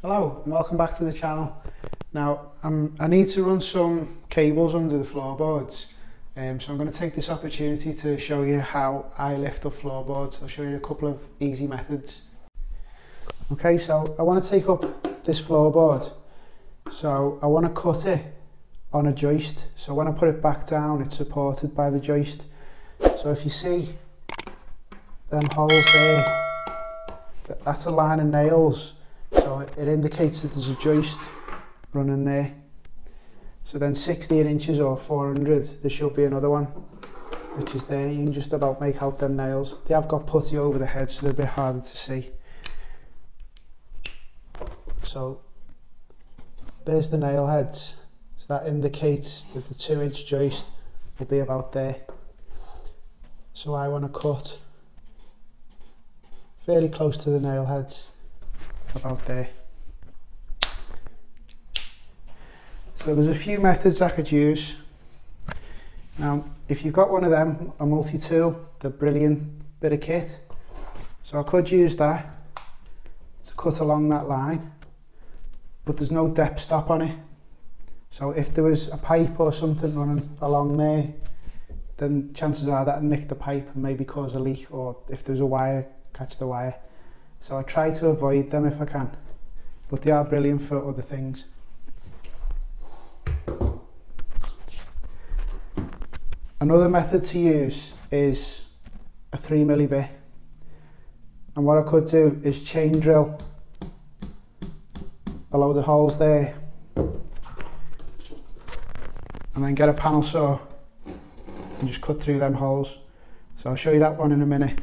Hello and welcome back to the channel. Now I'm, I need to run some cables under the floorboards um, so I'm going to take this opportunity to show you how I lift up floorboards. I'll show you a couple of easy methods. Okay so I want to take up this floorboard so I want to cut it on a joist so when I put it back down it's supported by the joist so if you see them holes there that's a line of nails so it indicates that there's a joist running there. So then 16 inches or 400, there should be another one, which is there. You can just about make out them nails. They have got putty over the head, so they're a bit harder to see. So there's the nail heads. So that indicates that the two inch joist will be about there. So I want to cut fairly close to the nail heads about there. So there's a few methods I could use. Now, if you've got one of them, a multi-tool, the brilliant bit of kit. So I could use that to cut along that line, but there's no depth stop on it. So if there was a pipe or something running along there, then chances are that nick the pipe and maybe cause a leak, or if there's a wire, catch the wire. So I try to avoid them if I can, but they are brilliant for other things. Another method to use is a 3 milli bit. And what I could do is chain drill a load of holes there and then get a panel saw and just cut through them holes. So I'll show you that one in a minute.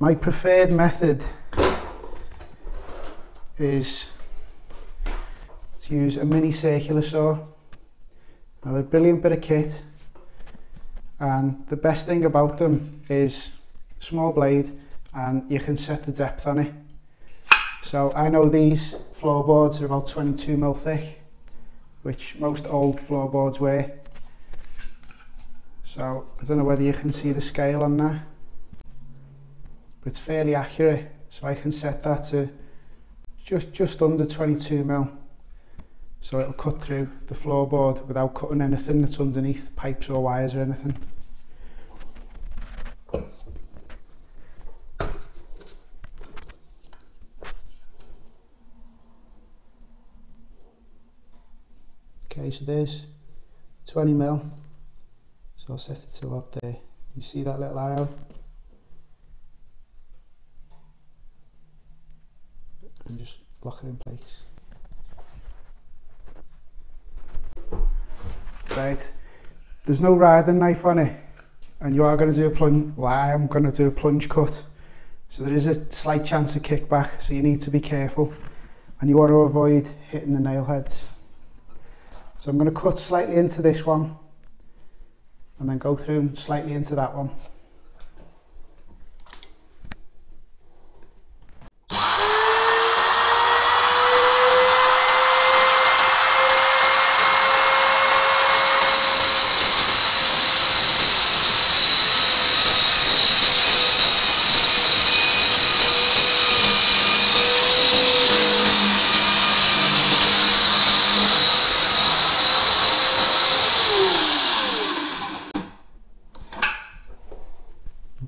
My preferred method is to use a mini circular saw. Now they're a brilliant bit of kit and the best thing about them is small blade and you can set the depth on it. So I know these floorboards are about 22 mil thick, which most old floorboards were. So I don't know whether you can see the scale on that but it's fairly accurate so I can set that to just just under 22 mil. So it'll cut through the floorboard without cutting anything that's underneath pipes or wires or anything. Okay so there's 20 mil. So I'll set it to about there. You see that little arrow lock it in place. Right, there's no riding knife on it and you are going to do a plunge, well I am going to do a plunge cut. So there is a slight chance of kickback, so you need to be careful. And you want to avoid hitting the nail heads. So I'm going to cut slightly into this one, and then go through slightly into that one.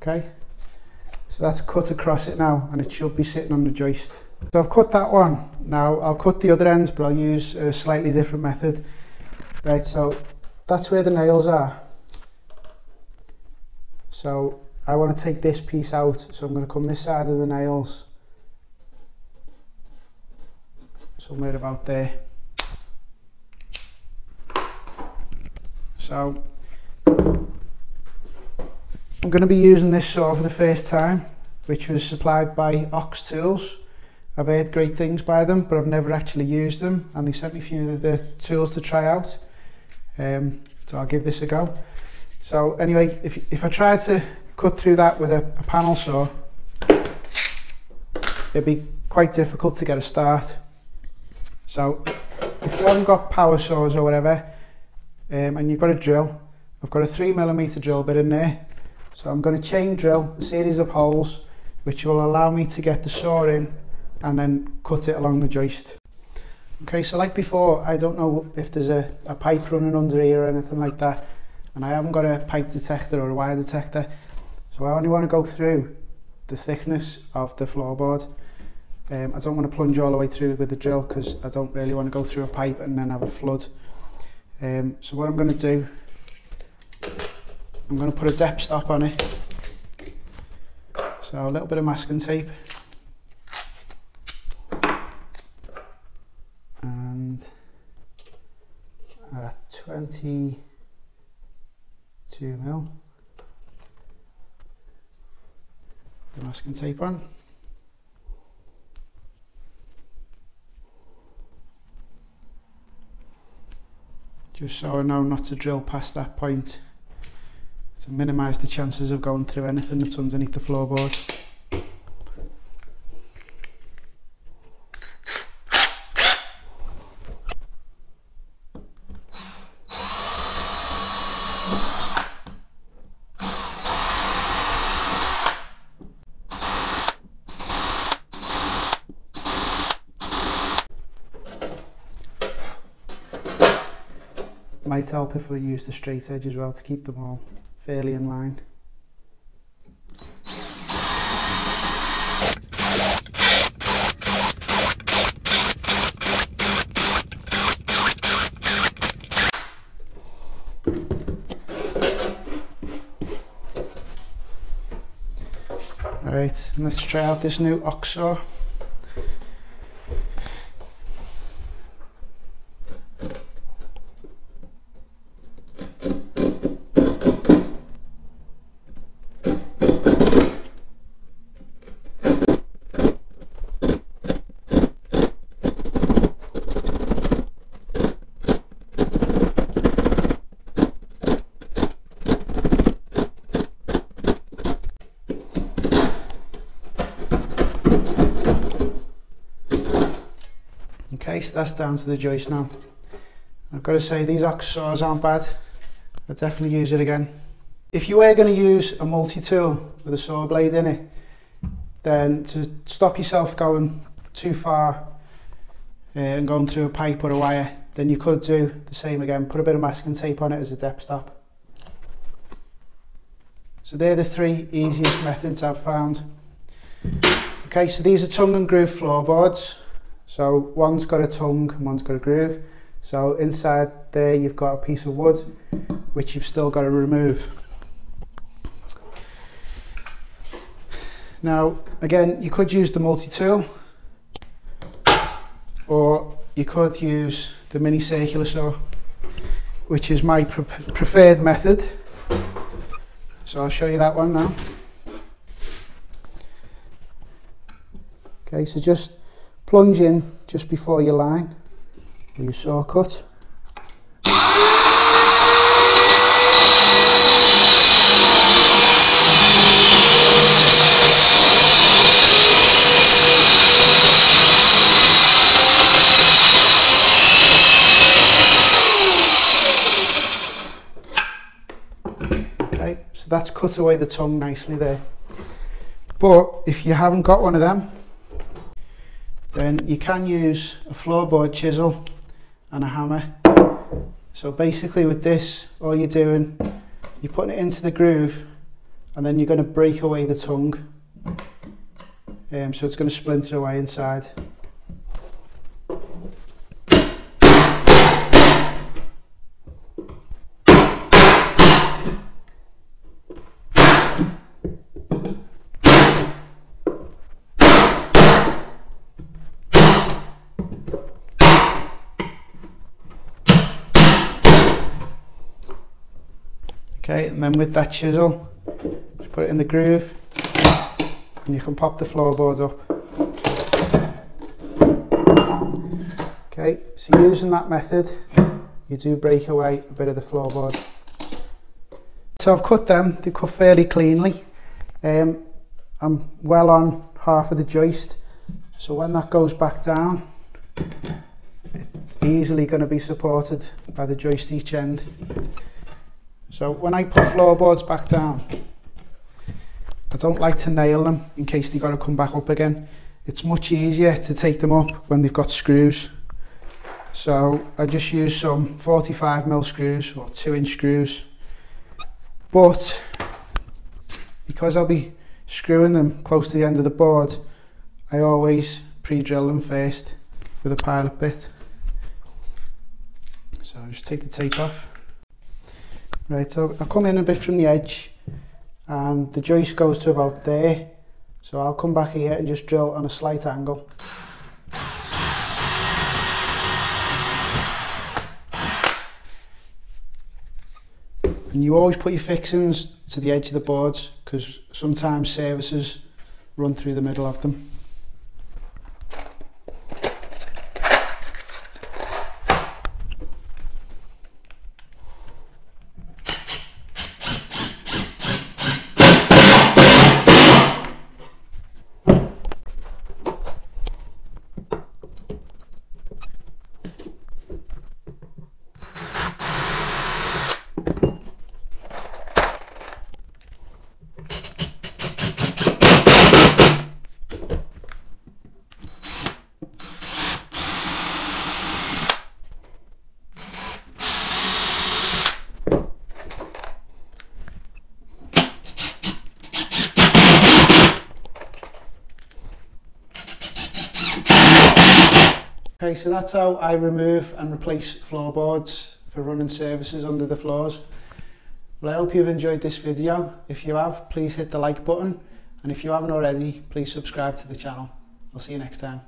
Okay? So that's cut across it now and it should be sitting on the joist. So I've cut that one. Now I'll cut the other ends but I'll use a slightly different method. Right so that's where the nails are. So I want to take this piece out so I'm going to come this side of the nails. Somewhere about there. So I'm going to be using this saw for the first time, which was supplied by Ox Tools. I've heard great things by them, but I've never actually used them, and they sent me a few of the tools to try out. Um, so I'll give this a go. So anyway, if, if I try to cut through that with a, a panel saw, it'd be quite difficult to get a start. So if you haven't got power saws or whatever, um, and you've got a drill, I've got a three millimeter drill bit in there, So I'm going to chain drill a series of holes which will allow me to get the saw in and then cut it along the joist. Okay, so like before, I don't know if there's a, a pipe running under here or anything like that. And I haven't got a pipe detector or a wire detector. So I only want to go through the thickness of the floorboard. Um, I don't want to plunge all the way through with the drill because I don't really want to go through a pipe and then have a flood. Um, so what I'm going to do I'm going to put a depth stop on it. So a little bit of masking tape. and uh, 22 mil the masking tape on just so I know not to drill past that point minimise the chances of going through anything that's underneath the floorboards. might help if we use the straight edge as well to keep them all fairly in line. Alright, let's try out this new Oxsaw. Okay, so that's down to the joist now. I've got to say these ox saws aren't bad. I'll definitely use it again. If you were going to use a multi-tool with a saw blade in it, then to stop yourself going too far uh, and going through a pipe or a wire, then you could do the same again. Put a bit of masking tape on it as a depth stop. So they're the three easiest methods I've found. Okay, so these are tongue and groove floorboards. So one's got a tongue and one's got a groove. So inside there you've got a piece of wood which you've still got to remove. Now again you could use the multi-tool or you could use the mini circular saw which is my pre preferred method. So I'll show you that one now. Okay, so just plunge in just before your line with your saw cut. That's cut away the tongue nicely there. But if you haven't got one of them, then you can use a floorboard chisel and a hammer. So basically with this, all you're doing, you're putting it into the groove and then you're going to break away the tongue. Um, so it's going to splinter away inside. Okay, and then with that chisel, just put it in the groove and you can pop the floorboards up. Okay, so using that method, you do break away a bit of the floorboard. So I've cut them, they cut fairly cleanly. Um, I'm well on half of the joist, so when that goes back down, it's easily going to be supported by the joist each end. So when I put floorboards back down, I don't like to nail them in case they've got to come back up again. It's much easier to take them up when they've got screws. So I just use some 45 mil screws or 2 inch screws. But because I'll be screwing them close to the end of the board, I always pre-drill them first with a pilot bit. So just take the tape off. Right, so I'll come in a bit from the edge and the joist goes to about there. So I'll come back here and just drill on a slight angle. And you always put your fixings to the edge of the boards because sometimes services run through the middle of them. Okay, so that's how I remove and replace floorboards for running services under the floors. Well, I hope you've enjoyed this video. If you have, please hit the like button. And if you haven't already, please subscribe to the channel. I'll see you next time.